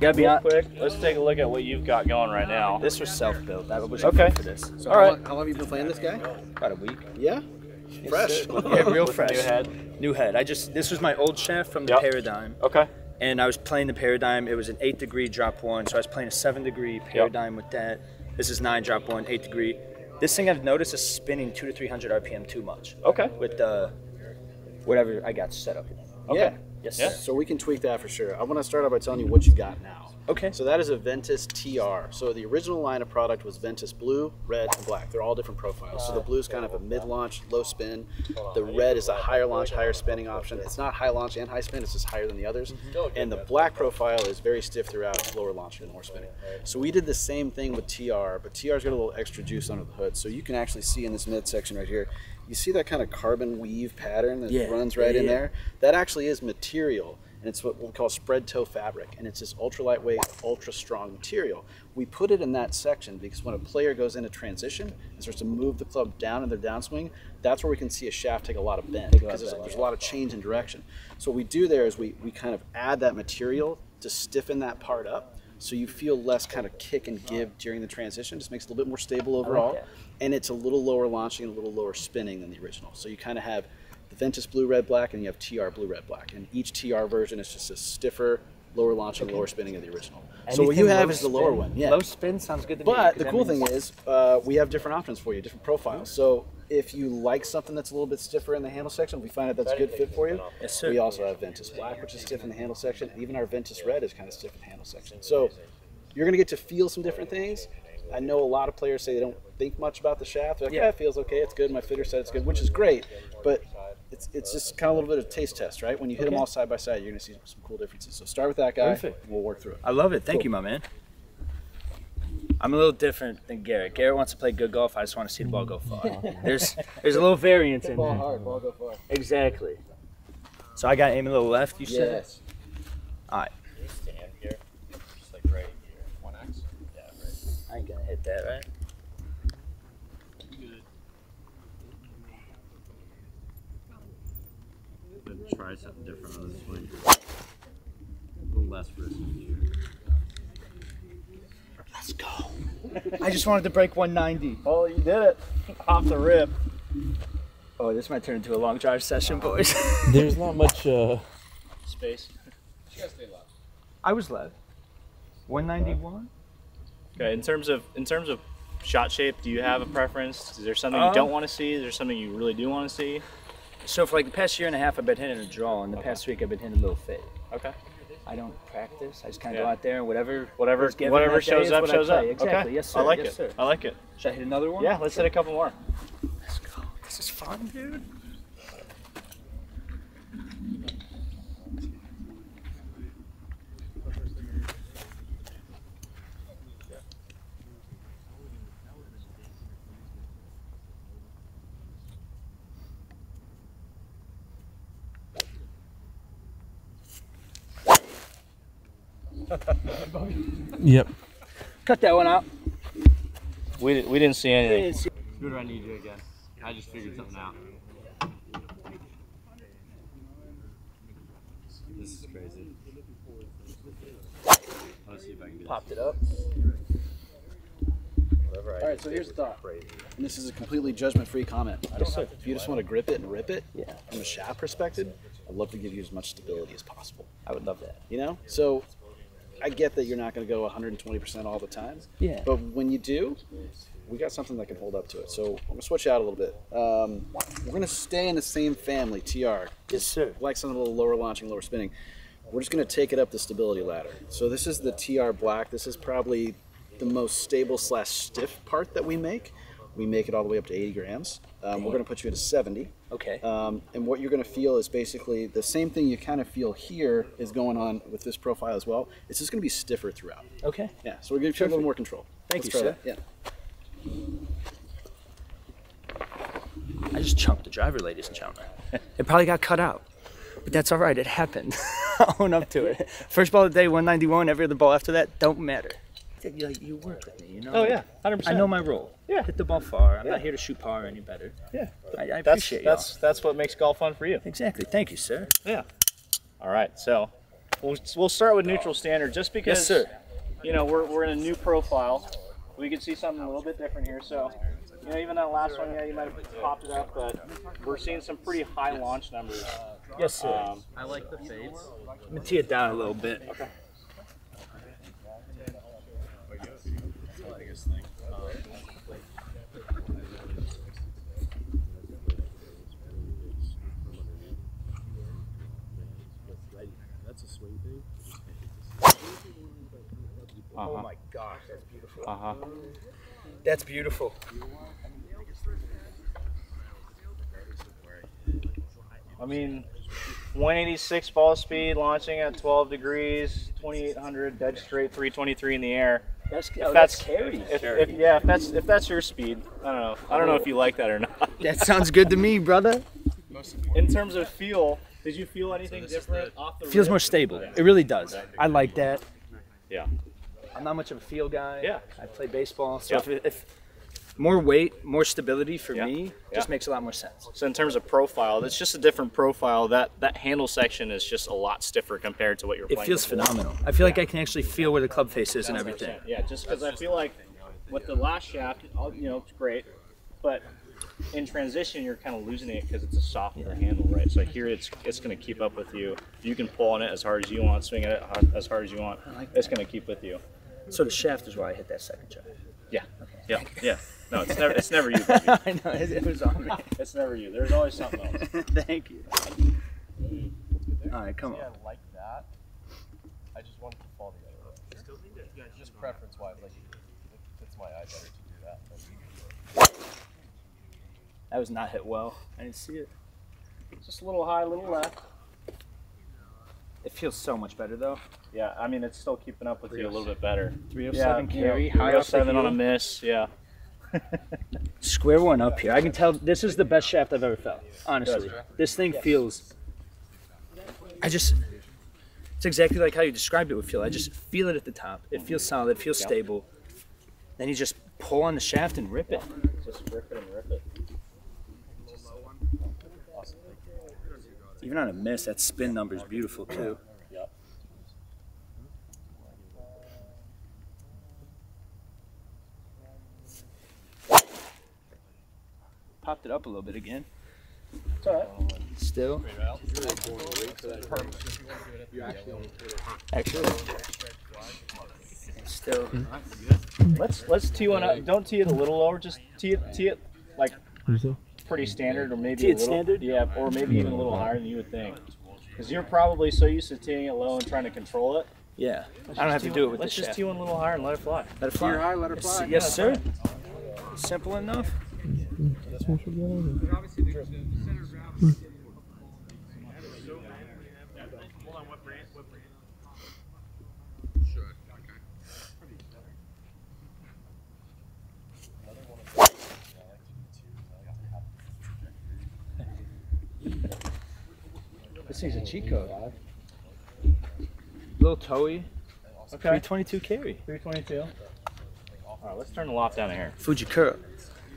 Gotta be real on. quick, let's take a look at what you've got going right now. This was self-built. I was Okay. for this. So All how, right. long, how long have you been playing this guy? About a week. Yeah. Fresh. Yeah, real With fresh. New head. New head. I just this was my old shaft from the Yep. Paradigm, Okay. and I was playing the Paradigm. It was an eight degree drop one, so I was playing a seven degree Paradigm with that. This is nine drop one, eight degree. This thing I've noticed is spinning two to three hundred RPM too much. Okay. With the whatever I got set up. Yeah. Yes. Yeah. So we can tweak that for sure. I want to start out by telling you what you got now. Okay. So that is a Ventus TR. So the original line of product was Ventus blue, red, and black. They're all different profiles. So the blue is kind of a mid-launch, low spin. The red is a higher launch, higher spinning option. It's not high launch and high spin. It's just higher than the others. And the black profile is very stiff throughout, it's lower launch and more spinning. So we did the same thing with TR, but TR's got a little extra juice under the hood. So you can actually see in this midsection right here, you see that kind of carbon weave pattern that Yeah. runs right Yeah, in yeah. there? That actually is material and it's what we call spread tow fabric and it's this ultra lightweight ultra strong material we put it in that section because when a player goes into transition and starts to move the club down in their downswing that's where we can see a shaft take a lot of bend because there's, there's a lot of change in direction so what we do there is we, we kind of add that material to stiffen that part up so you feel less kind of kick and give during the transition just makes it a little bit more stable overall that. And it's a little lower launching and a little lower spinning than the original so you kind of have the Ventus blue, red, black, and you have TR blue, red, black. And each TR version is just a stiffer, lower launching, lower spinning of the original. so what you have low is the lower spin- one. Yeah. Low spin sounds good to me. But 'cause the cool means- thing is, uh, we have different options for you, different profiles. So if you like something that's a little bit stiffer in the handle section, we find that that's a good fit for you. Yes, sir. We also have Ventus black, which is stiff in the handle section. and Even our Ventus red is kind of stiff in the handle section. So you're going to get to feel some different things. I know a lot of players say they don't think much about the shaft. They're like, yeah, Yeah. it feels okay, it's good. My fitter said it's good, which is great. But it's, it's just kind of a little bit of a taste test, right? When you hit them all side by side, you're going to see some cool differences. So start with that guy, Perfect. we'll work through it. I love it. Thank Cool. you, my man. I'm a little different than Garrett. Garrett wants to play good golf. I just want to see the ball go far. there's there's a little variance in there. hard, ball go far. Exactly. So I got aim a little left. You said. Yes. Stand here, just like right here. One X. Yeah, right. I ain't gonna that, right? Try something different on this swing. A little less risky here. Let's go. I just wanted to break 190. Oh, you did it off the rip. Oh, this might turn into a long drive session, boys. There's not much. Uh, Space. I was left. 191. Okay. In terms of in terms of shot shape, do you have a preference? Is there something you uh, don't want to see? Is there something you really do want to see? So for like the past year and a half, I've been hitting a draw, and the past week I've been hitting a little fade. Okay. I don't practice. I just kind of Yeah. go out there and whatever Whatever whatever shows up shows up. Exactly. Okay. Yes, sir. I like yes, it. Sir. I like it. Should I hit another one? Yeah. Let's hit a couple more. Let's go. This is fun, dude. Yep. Cut that one out. We didn't we didn't see anything. Scooter, I need you again. I just figured something out. This is crazy. Let's see if I can get Popped it up. All right, so here's the thought. And this is a completely judgment-free comment. If you just want to grip it and rip it, Yeah. from a shaft perspective, I'd love to give you as much stability as possible. I would love that. You know, so I get that you're not going to go 120% all the time. Yeah. But when you do, we got something that can hold up to it. So I'm gonna switch out a little bit. Um, we're gonna stay in the same family, TR. Yes, sir. Like something a little lower launching, lower spinning. We're just gonna take it up the stability ladder. So this is the TR Black. This is probably the most stable slash stiff part that we make. We make it all the way up to 80 grams. Um, we're gonna put you at a 70. Okay. Um, and what you're going to feel is basically the same thing you kind of feel here is going on with this profile as well. It's just going to be stiffer throughout. Okay. Yeah, so we're going to give you a little more control. Thank Let's you, sir. that. Yeah. I just chunked the driver, ladies and gentlemen. It probably got cut out, but that's all right. It happened. I'll own up to it. First ball of the day, 191. Every other ball after that, don't matter. You, like, you work with me, you know. Oh yeah, hundred I know my role. Yeah. Hit the ball far. I'm Yeah. not here to shoot par any better. Yeah. I, I That's appreciate that's that's what makes golf fun for you. Exactly. Thank you, sir. Yeah. All right. So We'll, we'll start with neutral standard just because, Yes, sir. you know, we're, we're in a new profile. We can see something a little bit different here. So, you know, even that last one, yeah, you might have popped it up, but we're seeing some pretty high launch numbers. Yes, sir. Um, I like the fades. Let me tee it down a little bit. okay. Oh Uh-huh. my gosh, that's beautiful. Uh huh. That's beautiful. I mean, 186 ball speed, launching at 12 degrees, 2800 dead straight, 323 in the air. That's, If oh, that's that's carry. If, if, yeah, if that's if that's your speed, I don't know. I don't know if you like that or not. That sounds good to me, brother. In terms of feel, did you feel anything different off the Feels rip? more stable. It really does. I like that. Yeah. I'm not much of a feel guy. Yeah. I play baseball, so Yeah. if, if more weight, more stability for Yeah. me Yeah. just makes a lot more sense. So in terms of profile, it's just a different profile. That that handle section is just a lot stiffer compared to what you're playing. It feels before. phenomenal. I feel like I can actually feel where the club face is and everything. Yeah, just because I feel like with the last shaft, you know, it's great, but in transition, you're kind of losing it because it's a softer handle, right? So here, it's it's going to keep up with you. You can pull on it as hard as you want, swing it as hard as you want. It's going to keep with you. So the shaft is why I hit that second shot. Yeah, yeah, yeah. No, it's never it's never you. I know it, it was on me. It's never you. There's always something else. Thank you. All right, come on. I like that. I just wanted to fall the other way. Just preference wise, like it fits my eye better to do that. That was not hit well. I didn't see it. Just a little high, a little left. It feels so much better though. Yeah, I mean, it's still keeping up with you a little bit better. 307 yeah, carry, high off the 307 on a miss. Yeah. Square one up here. I can tell this is the best shaft I've ever felt. Honestly, this thing feels. I just. It's exactly like how you described it would feel. I just feel it at the top. It feels solid. It feels stable. Then you just pull on the shaft and rip it. Just rip it and rip it. Even on a miss, that spin number is beautiful too. Yep. Popped it up a little bit again. It's all right. Still. Actually. Still. Let's let's tee one up. Don't tee it a little lower. Just tee it tee it like pretty mm-hmm. standard, or maybe Tee a little standard? Yeah, or maybe even a little higher than you would think. Because you're probably so used to teeing it low and trying to control it. Yeah. I don't have to do it with Let's the just shaft. tee one a little higher and let it fly. Let it fly. high, let her Yes, fly. yes sir. Simple enough. Cheat code. Little toey. Okay. 322 carry. 322. All right, let's turn the loft down here. Fujikura.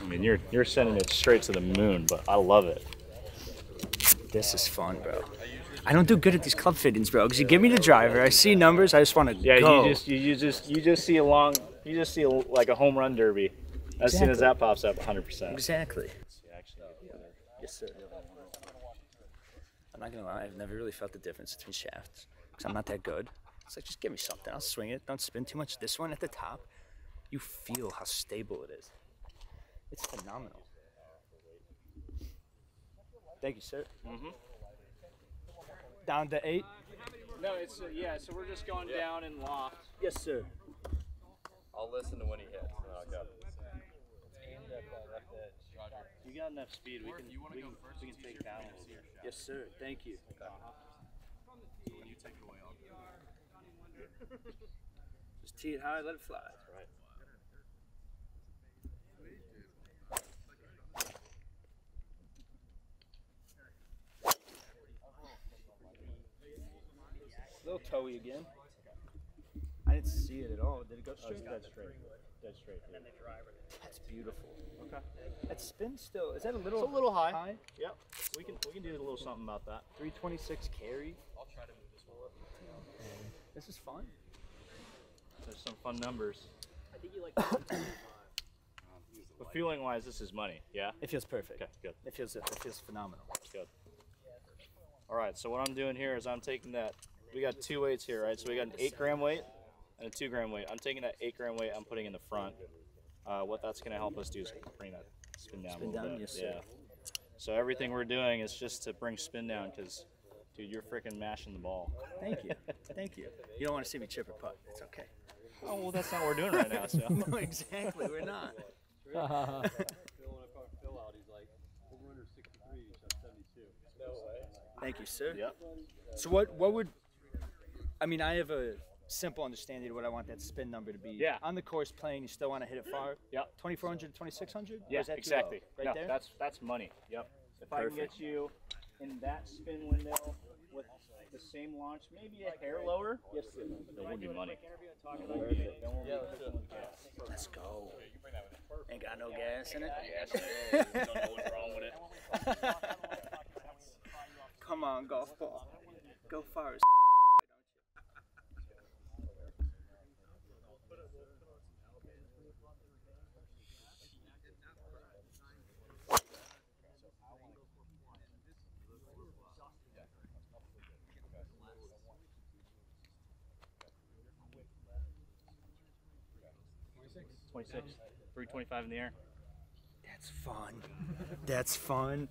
I mean, you're you're sending it straight to the moon, but I love it. This is fun, bro. I don't do good at these club fittings, bro. Because you give me the driver, I see numbers, I just want to Yeah, go. you just you, you just you just see a long you just see a, like a home run derby. As soon as that pops up, 100. percent exactly. Yes, sir. I'm not gonna lie, I've never really felt the difference between shafts because I'm not that good. It's like just give me something, I'll swing it. Don't spin too much. This one at the top, you feel how stable it is. It's phenomenal. Thank you, sir. Mhm. Down to eight. No, it's uh, yeah. So we're just going down in loft. Yes, sir. I'll listen to when he hits. And I'll go. You got enough speed. We can we can, we can take down a little bit. Yes, sir. Thank you. Uh-huh. Just tee it high, let it fly. Right. little toey again. I didn't see it at all. Did it go oh, straight? Dead straight. Dead straight. dude. That's beautiful. Okay. That spin still is that a little It's a little high. high? Yep. We can we can do a little something about that. 326 carry. I'll try to move this bowl up. This is fun. There's some fun numbers. I think you like. but feeling wise, this is money. Yeah. It feels perfect. Okay. Good. It feels it feels phenomenal. Good. All right. So what I'm doing here is I'm taking that. We got two weights here, right? So we got an eight gram weight and a two gram weight. I'm taking that eight gram weight. I'm putting in the front. Uh, what that's going to help us do is bring that spin down Spin a little down? bit. Yes, yeah. So everything we're doing is just to bring spin down because, dude, you're freaking mashing the ball. Thank you. Thank you. You don't want to see me chip or putt. It's okay. Oh well, that's not what we're doing right now. So. no, exactly. We're not. Phil, when I called Phil out, he's like, over under 63, you shot 72. No way. Thank you, sir. Yep. So what what would I mean, I have a simple understanding of what I want that spin number to be. Yeah. On the course playing, you still want to hit it far. Yeah. 2400 2600? Yeah, is that exactly. low? Right no, there? that's that's money. Yep. If I can get you in that spin window with the same launch, maybe a hair lower, yes, then we'll do money. Perfect. We'll be let's do it. Let's go. Ain't got no gas in it. Don't know what's wrong with it. Come on, golf ball. Go far as Twenty-six, three twenty-five in the air. That's fun. That's fun.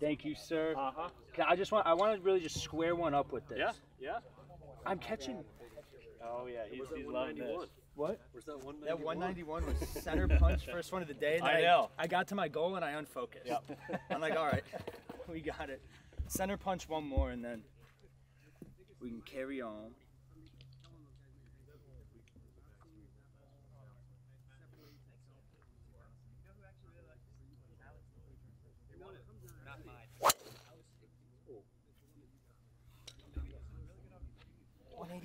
Thank you, sir. Uh huh. I just want I want to really just square one up with this. Yeah. Yeah. I'm catching Oh yeah, he's, he's loving this. what? Where's that 191? That 191 was center punch, first one of the day. And I then know. I got to my goal and I unfocused. Yep. I'm like, all right, we got it. Center punch one more and then we can carry on.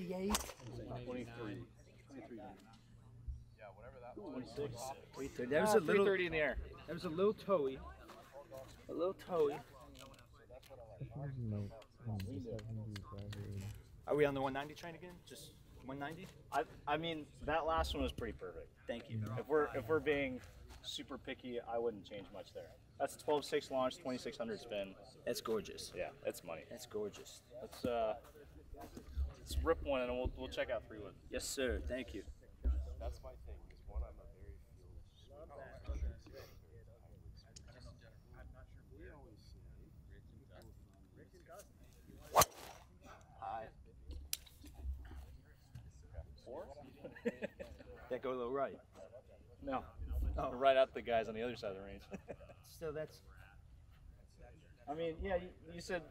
One eighty eight. 23. Yeah, whatever that was. 26. That was Ah, a little. 330 in the air. That was a little toey. A little toey. Are we on the 190 train again? Just 190? I, I mean, that last one was pretty perfect. Thank you. If we're if we're being super picky, I wouldn't change much there. That's a 12.6 launch, 2600 spin. That's gorgeous. Yeah, that's money. That's gorgeous. Let's uh, let's rip one and we'll we'll check out three wood. Yes, sir. Thank you. That's my thing. Is one, I'm a very field. We always that go a little right. No, Oh. right at the guys on the other side of the range. Still, that's. I mean, yeah, you, you said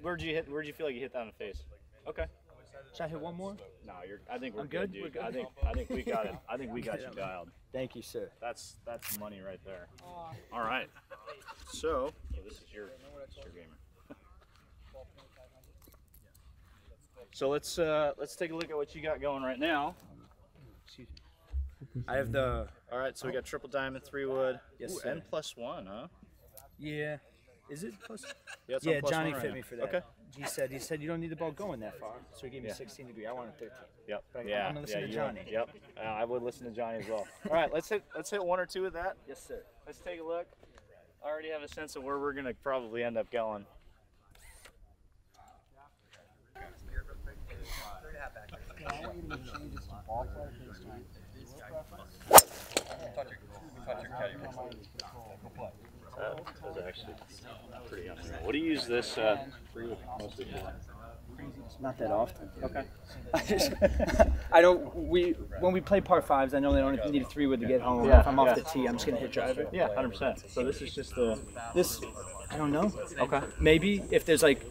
where'd you hit? Where'd you feel like you hit that in the face? Okay. Should I hit one more? No, you're. I think we're I'm good, good? dude. We're good? I think I think we got it. I think we got you dialed. Thank you, sir. That's that's money right there. All right. So oh, this is your, this is your gamer. so let's uh, let's take a look at what you got going right now. Excuse me. I have the. All right, so we got triple diamond, three wood, Yes, Ooh, sir. and plus one, huh? Yeah. Is it plus? Yeah, it's on Yeah, plus Johnny one right fit now. me for that. Okay. He said he said you don't need the ball going that far, so he gave me Yeah. 16 degree. I wanted 13. Yep. But I- yeah. I'm gonna listen yeah, to you- Johnny. Yep. Uh, I would listen to Johnny as well. All right, let's hit let's hit one or two of that. Yes, sir. Let's take a look. I already have a sense of where we're gonna probably end up going. That is actually pretty unreal. What do you use this uh, three wood mostly for? Not that often. Okay. I just, I don't. We when we play par fives, I know they don't need a three wood to get home. Yeah, if I'm off yeah. the tee, I'm just gonna hit driver. Yeah, hundred percent. So this is just the This, I don't know. okay. Maybe if there's like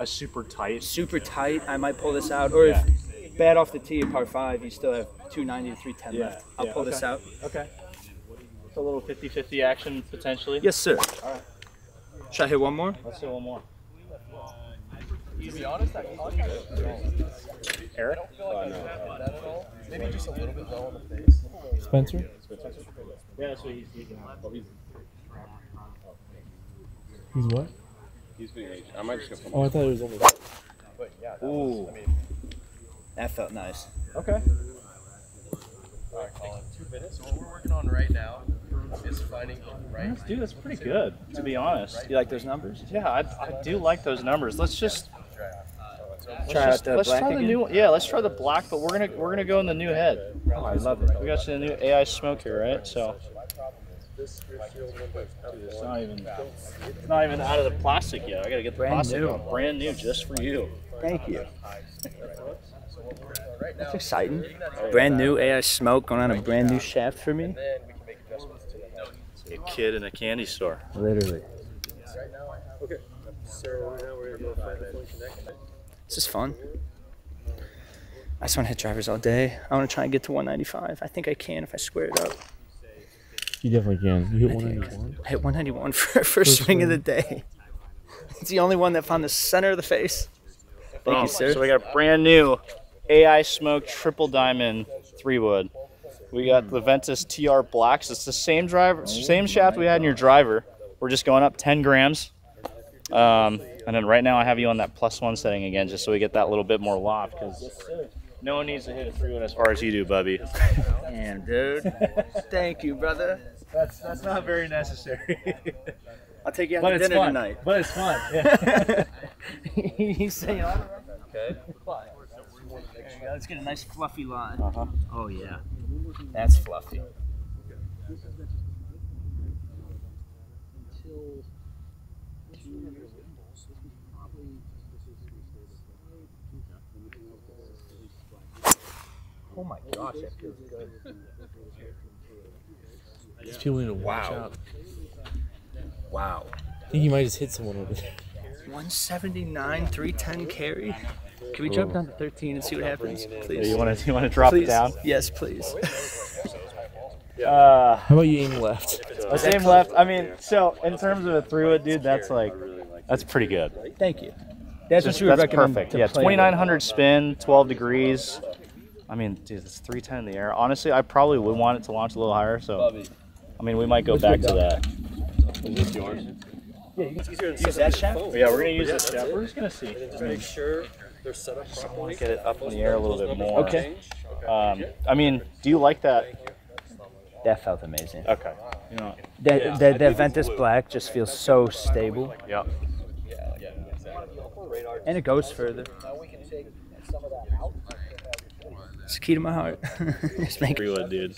A super tight. super tight, I might pull this out. Or if bad off the tee at par five, you still have 290 to 310 Yeah, left. I'll yeah, pull this out. Okay. It's a little 50-50 action potentially. Yes, sir. Should I hit one more? Let's do one more. To be honest, that Eric. Oh, that at. Maybe just a little bit low on the face. Spencer? Yeah, that's what he's using. He's what? He's being I might just go Oh, I thought it was only. But yeah, that Ooh. was, I mean, That felt nice. Okay. all right, Colin, two minutes. So what we're working on right now is finding the right. Dude, that's pretty good, to be honest. You like those numbers? Yeah, I, I do like those numbers. Let's just let's, Try out just, the let's black try the again? new yeah, let's try the black, but we're gonna we're gonna go in the new head. Oh, I love it. We got you the new AI smoke here, right? So Dude, it's not even it's not even out of the plastic yet. I gotta get the Brand plastic new. off. Brand new just for you. Thank you. That's exciting. Brand new AI smoke going on a brand new shaft for me. Then we can make adjustments to the A kid in a candy store. Literally. Okay. So now we're gonna find the phone connection. This is fun. I just want to hit drivers all day. I want to try and get to 195. I think I can if I square it up. You definitely can. You hit I one think ninety one. I hit 191 for first swing of the day. It's the only one that found the center of the face. Thank Boom. you, oh, sir. So we got a brand new AI Smoke Triple Diamond three wood. We got the Ventus TR Blacks. It's the same driver, same shaft we had in your driver. We're just going up 10 grams. Um, and then right now I have you on that plus one setting again, just so we get that little bit more loft. Because no one needs to hit a three wood as far as you do, Bubbie. Damn, dude. Thank you, brother. That's that's not very necessary. I'll take you out but to it's dinner fun. tonight. But it's fun. He's saying, okay. Okay. There you go. Let's get a nice fluffy line. Uh-huh. Oh, yeah. That's fluffy. Oh my gosh, that feels good. These people need to watch Wow. out. Wow. I think you might just hit someone over there. 179, 310 carry. Can we jump down to 13 and see what happens, please? you want to you want to drop please. it down? Yes, please. Uh, How about you aim left? The same left. I mean, so in terms of a three wood, dude, that's like, that's pretty good. Thank you. That's Just- what you would that's recommend. perfect. Yeah, 2900 spin, 12 degrees. I mean, dude, it's 310 in the air. Honestly, I probably would want it to launch a little higher. So, I mean, we might go back to that. with. Yeah, you can use that shaft. Yeah, we're gonna use this shaft. We're just gonna see. We're Make sure they're set up properly. get it up in the air a little bit more. Okay. Um, I mean, do you like that? That felt amazing. Okay. You know. That, that, that Ventus Black just feels so stable. Yeah. And it goes further. It's the key to my heart. Just make- Three wood, dude.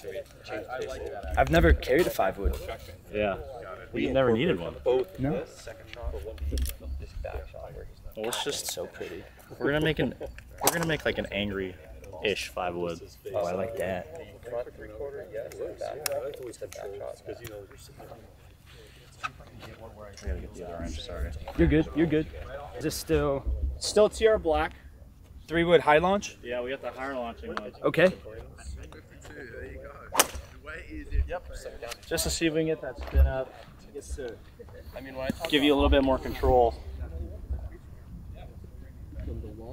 I've never carried a five wood. Yeah. Well, you never needed one. No. Well, it's just so pretty. We're gonna make an. We're gonna make like an angry-ish five wood. Oh, I like that. Front three quarter, yes. Back, step back shot. I gotta get the other end. Sorry. You're good. You're good. Is this still Still TR black. three wood high launch? Yeah, we got the higher launching one. Okay. Yep. Step down. Just to see if we can get that spin up. I mean, when I talk Give you a little bit more control.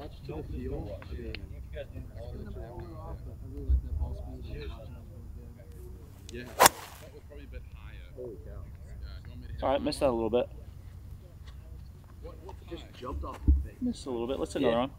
From the launch to the field. I mean, Yeah. Holy cow. All right, missed that a little bit. Just jumped off the thing. Missed a little bit. Let's hit another one.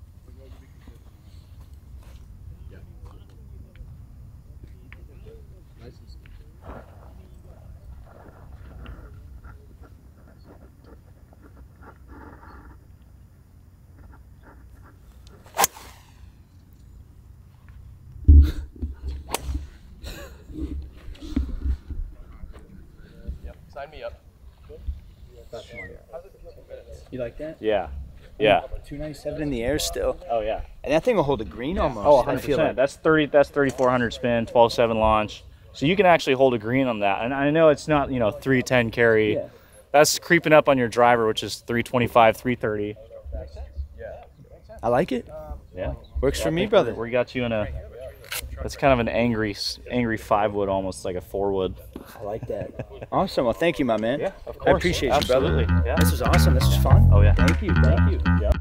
Sign me up. You like that? Yeah. Yeah. 297 in the air still. Oh yeah. And that thing will hold a green almost. Oh, I 100 feel percent. like. That's 30. That's 3400 spin, 12.7 launch. So you can actually hold a green on that. And I know it's not you know 310 carry. Yeah. That's creeping up on your driver, which is 325, 330. I like it. Yeah. Works for me, brother. We got you in a. That's kind of an angry, angry five wood, almost like a four wood. I like that. Awesome. Well, thank you, my man. Yeah, of course. I appreciate you, brother. Yeah. This was awesome. This was fun. Oh yeah. Thank you. Thank you. Yeah.